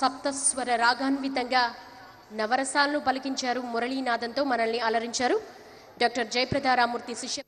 సప్తస్వర రాగాన్వితంగా నవరసాలను పలికించారు మురళీనాదంతో మనల్ని అలరించారు. డాక్టర్ జయప్రదారామూర్తి శిష్య